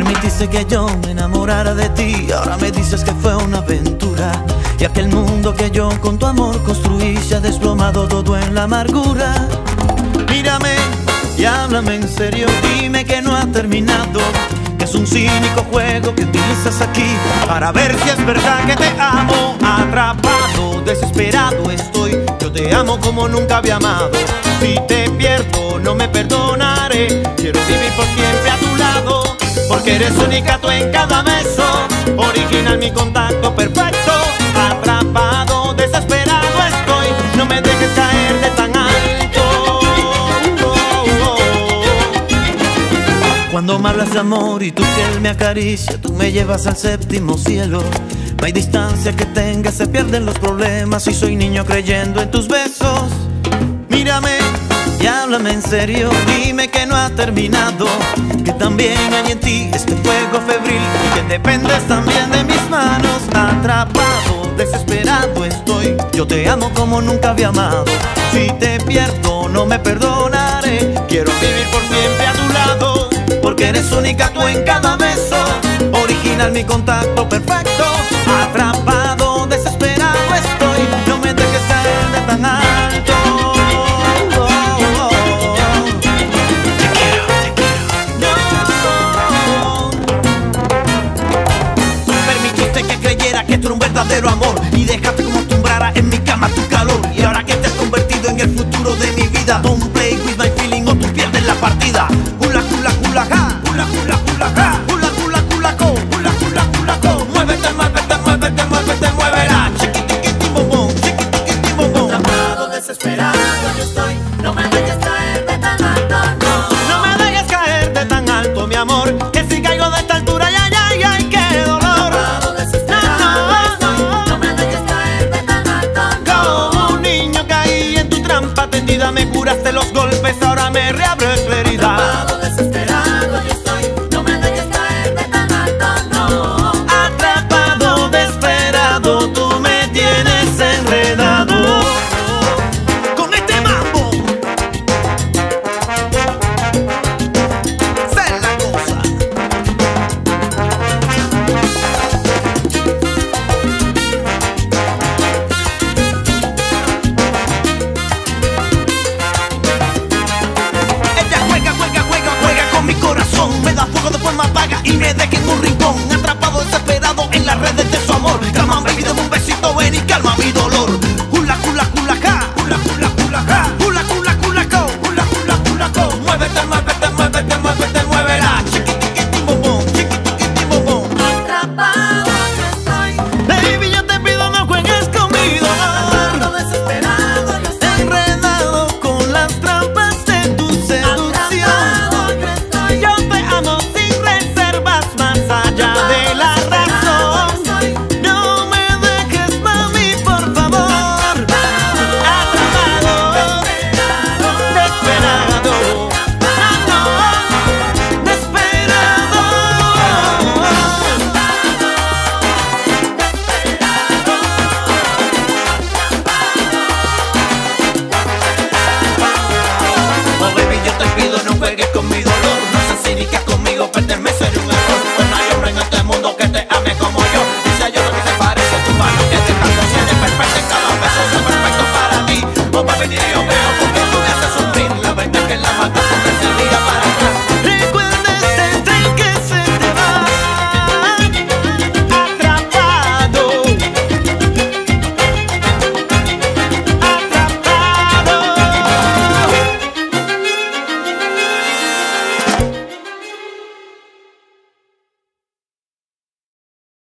dijiste que yo me enamorara de ti, ahora me dices que fue una aventura. Y aquel mundo que yo con tu amor construí se ha desplomado todo en la amargura. Mírame y háblame en serio, dime que no ha terminado. Que es un cínico juego que utilizas aquí para ver si es verdad que te amo. Atrapado, desesperado estoy, te amo como nunca había amado. Si te pierdo, no me perdonaré. Quiero vivir por siempre a tu lado, porque eres única tú en cada beso. Original mi contacto perfecto. Atrapado, desesperado estoy, no me dejes caer de tan alto. Cuando me hablas de amor y tu piel me acaricia, tú me llevas al séptimo cielo. No hay distancia que tenga, se pierden los problemas y soy niño creyendo en tus besos. Mírame y háblame en serio, dime que no ha terminado, que también hay en ti este fuego febril y que dependes también de mis manos. Atrapado, desesperado estoy, yo te amo como nunca había amado. Si te pierdo, no me perdonaré, quiero vivir por siempre a tu lado, porque eres única tú en cada beso, original mi contacto perfecto. Esto un verdadero amor. Y dejaste como tumbrara en mi cama tu calor. Y ahora que te has convertido en el futuro de mi vida Don't play with my feeling o tú pierdes la partida. Hula, hula, hula, ja. Hula, hula, hula, ja los golpes, ahora me reabres la